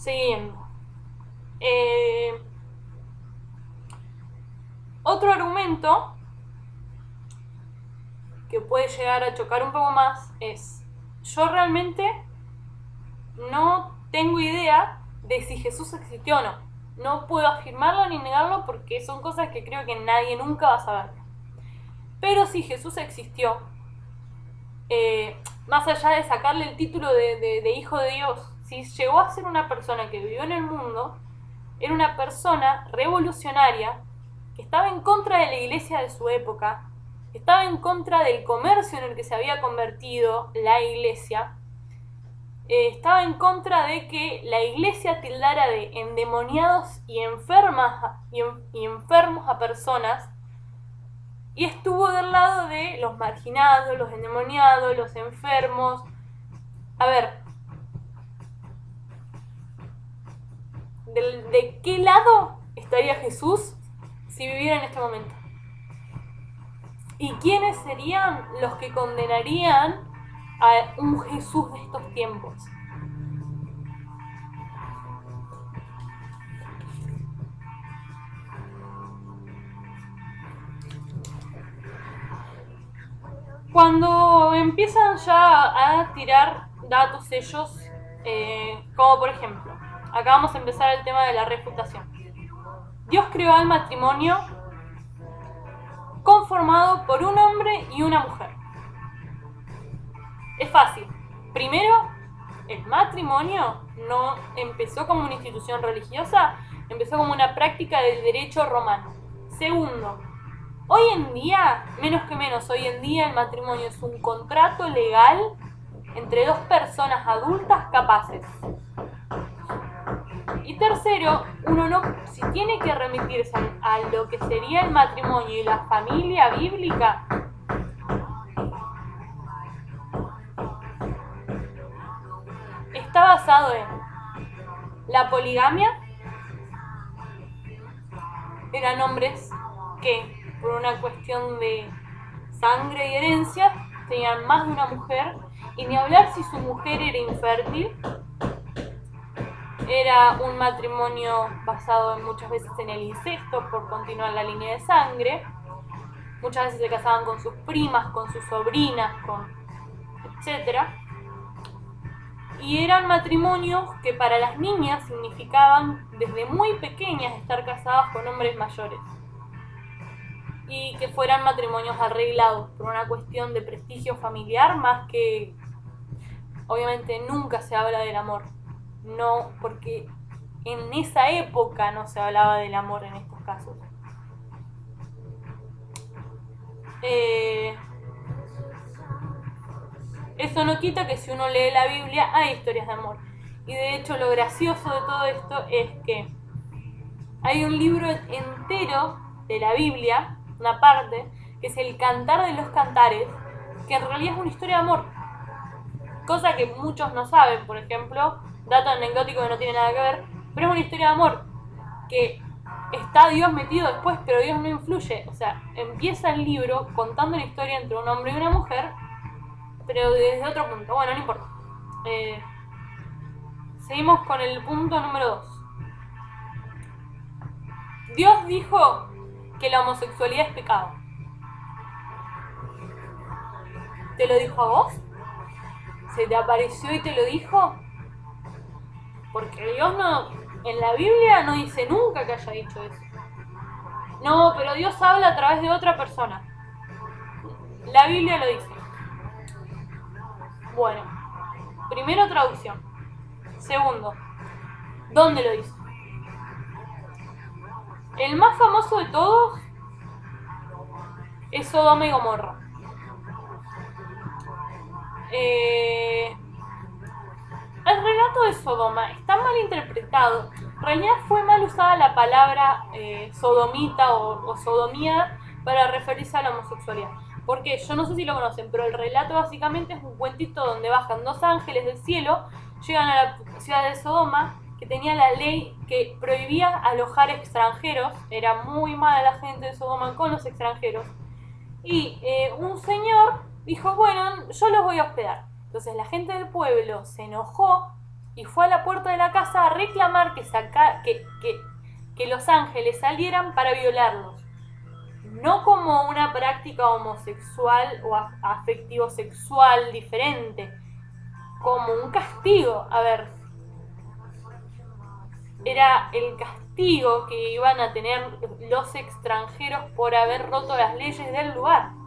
Siguiendo. Eh, otro argumento que puede llegar a chocar un poco más es, yo realmente no tengo idea de si Jesús existió o no. No puedo afirmarlo ni negarlo porque son cosas que creo que nadie nunca va a saber. Pero si Jesús existió, eh, más allá de sacarle el título de, hijo de Dios, si llegó a ser una persona que vivió en el mundo, era una persona revolucionaria que estaba en contra de la iglesia de su época, estaba en contra del comercio en el que se había convertido la iglesia, eh, estaba en contra de que la iglesia tildara de endemoniados y, enfermas, y enfermos a personas, y estuvo del lado de los marginados, los endemoniados, los enfermos. A ver, ¿de, qué lado estaría Jesús si viviera en este momento? ¿Y quiénes serían los que condenarían a un Jesús de estos tiempos? Cuando empiezan ya a tirar datos ellos, eh, como por ejemplo, acá vamos a empezar el tema de la refutación. Dios creó al matrimonio conformado por un hombre y una mujer. Es fácil. Primero, el matrimonio no empezó como una institución religiosa, empezó como una práctica del derecho romano. Segundo, Hoy en día, menos que menos, hoy en día el matrimonio es un contrato legal entre dos personas adultas capaces. Y tercero, uno no, si tiene que remitirse a, lo que sería el matrimonio y la familia bíblica, está basado en la poligamia, eran hombres que por una cuestión de sangre y herencia, tenían más de una mujer, y ni hablar si su mujer era infértil. Era un matrimonio basado muchas veces en el incesto por continuar la línea de sangre. Muchas veces se casaban con sus primas, con sus sobrinas, con etc. Y eran matrimonios que para las niñas significaban desde muy pequeñas estar casadas con hombres mayores y que fueran matrimonios arreglados por una cuestión de prestigio familiar más que obviamente nunca se habla del amor no porque en esa época no se hablaba del amor en estos casos eh, eso no quita que si uno lee la Biblia hay historias de amor y de hecho lo gracioso de todo esto es que hay un libro entero de la Biblia una parte, que es el cantar de los cantares, que en realidad es una historia de amor. Cosa que muchos no saben, por ejemplo, dato anecdótico que no tiene nada que ver, pero es una historia de amor, que está Dios metido después, pero Dios no influye. O sea, empieza el libro contando la historia entre un hombre y una mujer, pero desde otro punto. Bueno, no importa. Eh, seguimos con el punto número 2. Dios dijo que la homosexualidad es pecado. ¿Te lo dijo a vos? ¿Se te apareció y te lo dijo? Porque Dios no, en la Biblia no dice nunca que haya dicho eso. No, pero Dios habla a través de otra persona. La Biblia lo dice. Bueno, primero traducción. Segundo, ¿dónde lo dice? El más famoso de todos es Sodoma y Gomorra. Eh, el relato de Sodoma está mal interpretado. En realidad fue mal usada la palabra eh, sodomita o, sodomía para referirse a la homosexualidad. Porque yo no sé si lo conocen, pero el relato básicamente es un cuentito donde bajan dos ángeles del cielo, llegan a la ciudad de Sodoma que tenía la ley que prohibía alojar extranjeros, era muy mala la gente de Sodoma con los extranjeros, y eh, un señor dijo, bueno, yo los voy a hospedar. Entonces la gente del pueblo se enojó y fue a la puerta de la casa a reclamar que, saca, que, que, que los ángeles salieran para violarlos. No como una práctica homosexual o afectivo sexual diferente, como un castigo. A ver, era el castigo que iban a tener los extranjeros por haber roto las leyes del lugar.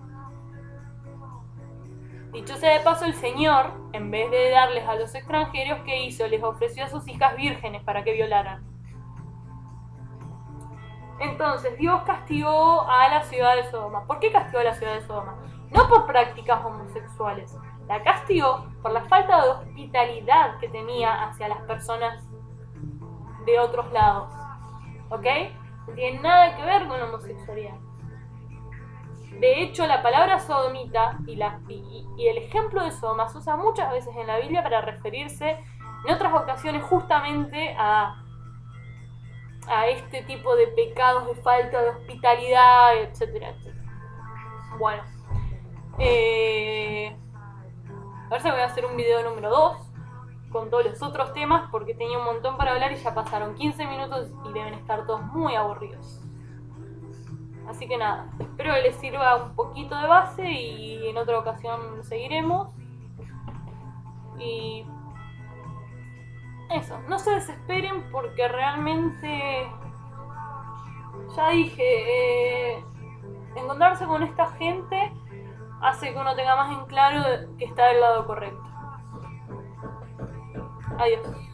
Dicho sea de paso, el Señor, en vez de darles a los extranjeros, ¿qué hizo? Les ofreció a sus hijas vírgenes para que violaran. Entonces, Dios castigó a la ciudad de Sodoma. ¿Por qué castigó a la ciudad de Sodoma? No por prácticas homosexuales. La castigó por la falta de hospitalidad que tenía hacia las personas de otros lados. ¿Ok? No tiene nada que ver con la homosexualidad. De hecho, la palabra sodomita y, el ejemplo de Sodoma se usa muchas veces en la Biblia para referirse en otras ocasiones justamente a, a este tipo de pecados de falta de hospitalidad, etcétera, etcétera. Bueno, eh, a ver si voy a hacer un video número 2 con todos los otros temas porque tenía un montón para hablar y ya pasaron 15 minutos y deben estar todos muy aburridos. Así que nada, espero que les sirva un poquito de base y en otra ocasión seguiremos. Y eso, no se desesperen porque realmente, ya dije, eh, encontrarse con esta gente hace que uno tenga más en claro que está del lado correcto. Adiós.